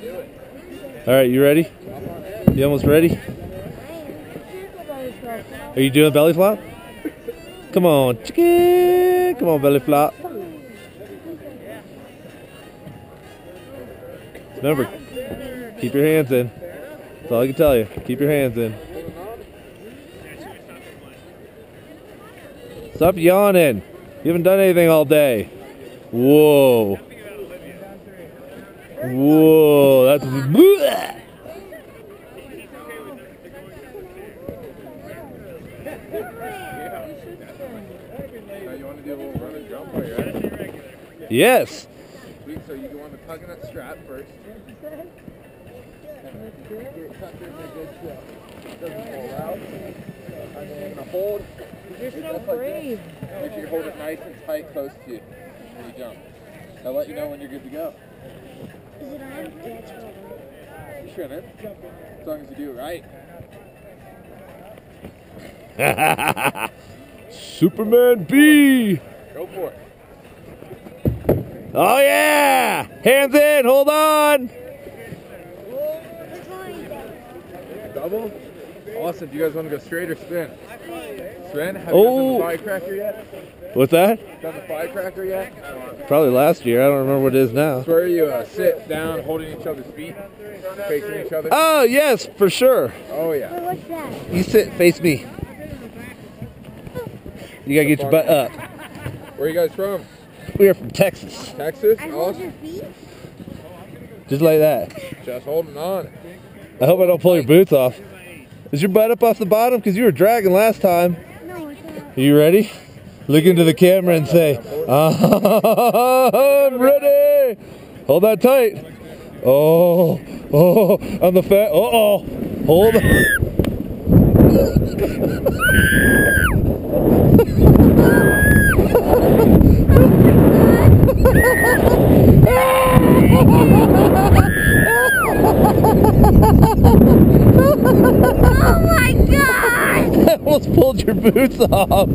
All right, you ready? You almost ready? Are you doing belly flop? Come on, chicken. Come on, belly flop. Remember, keep your hands in. That's all I can tell you. Keep your hands in. Stop yawning. You haven't done anything all day. Whoa. Whoa, that's. bleh. Now you want to do a little run and jump while you're at it? Yes. So you want to tug on that strap first. Get it tucked in a good shot. Doesn't fall out. And then you're gonna hold. You're so brave. Make sure you hold it nice and tight close to you when you jump. I'll let you know when you're good to go. Is it on? Yeah, it's on. You shouldn't. As long as you do it right. Superman B. Go for it. Oh yeah! Hands in, hold on. Double? Awesome. Do you guys want to go straight or spin? Spin? Have Oh. you done the firecracker yet? What's that? Done the firecracker yet? Probably last year. I don't remember what it is now. It's where you uh, sit down holding each other's feet, facing each other. Oh yes, for sure. Oh yeah. Wait, what's that? You sit, face me. You gotta get your butt up. Where are you guys from? We are from Texas. Texas? I Awesome. Just like that. Just holding on. I hope I don't pull your boots off. Is your butt up off the bottom? Because you were dragging last time. No. Are you ready? Look into the camera and say, I'm ready. Hold that tight. Oh, oh, on the fat. Uh oh. Hold. almost pulled your boots off.